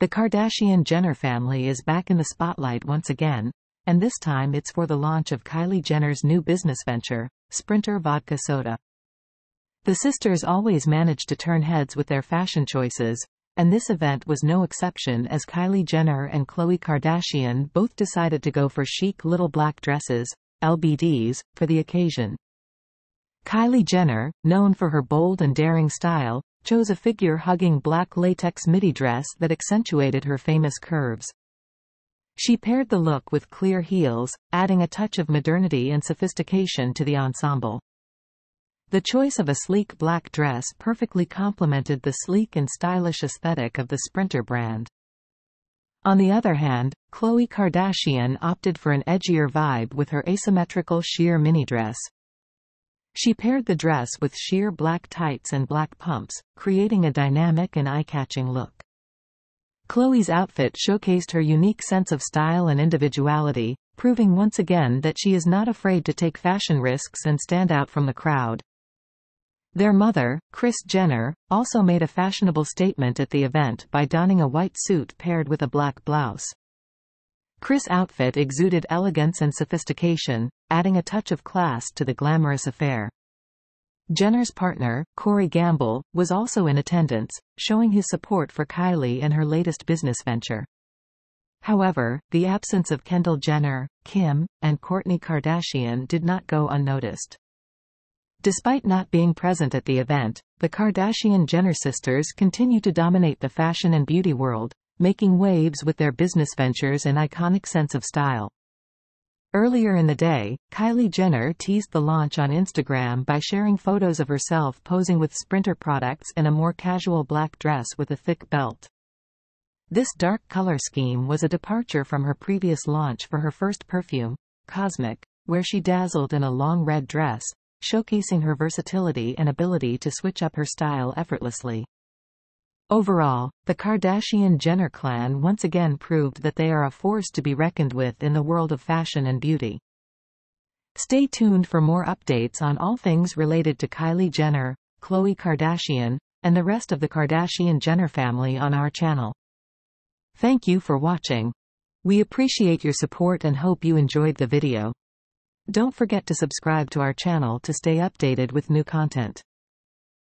The Kardashian-Jenner family is back in the spotlight once again, and this time it's for the launch of Kylie Jenner's new business venture, Sprinter Vodka Soda. The sisters always manage to turn heads with their fashion choices, and this event was no exception as Kylie Jenner and Khloe Kardashian both decided to go for chic little black dresses, LBDs, for the occasion. Kylie Jenner, known for her bold and daring style, chose a figure-hugging black latex midi dress that accentuated her famous curves. She paired the look with clear heels, adding a touch of modernity and sophistication to the ensemble. The choice of a sleek black dress perfectly complemented the sleek and stylish aesthetic of the Sprinter brand. On the other hand, Khloe Kardashian opted for an edgier vibe with her asymmetrical sheer mini dress. She paired the dress with sheer black tights and black pumps, creating a dynamic and eye-catching look. Khloe's outfit showcased her unique sense of style and individuality, proving once again that she is not afraid to take fashion risks and stand out from the crowd. Their mother, Kris Jenner, also made a fashionable statement at the event by donning a white suit paired with a black blouse. Kris' outfit exuded elegance and sophistication, adding a touch of class to the glamorous affair. Jenner's partner, Corey Gamble, was also in attendance, showing his support for Kylie and her latest business venture. However, the absence of Kendall Jenner, Kim, and Kourtney Kardashian did not go unnoticed. Despite not being present at the event, the Kardashian-Jenner sisters continue to dominate the fashion and beauty world, making waves with their business ventures and iconic sense of style. Earlier in the day, Kylie Jenner teased the launch on Instagram by sharing photos of herself posing with Sprinter products in a more casual black dress with a thick belt. This dark color scheme was a departure from her previous launch for her first perfume, Cosmic, where she dazzled in a long red dress, showcasing her versatility and ability to switch up her style effortlessly. Overall, the Kardashian-Jenner clan once again proved that they are a force to be reckoned with in the world of fashion and beauty. Stay tuned for more updates on all things related to Kylie Jenner, Khloe Kardashian, and the rest of the Kardashian-Jenner family on our channel. Thank you for watching. We appreciate your support and hope you enjoyed the video. Don't forget to subscribe to our channel to stay updated with new content.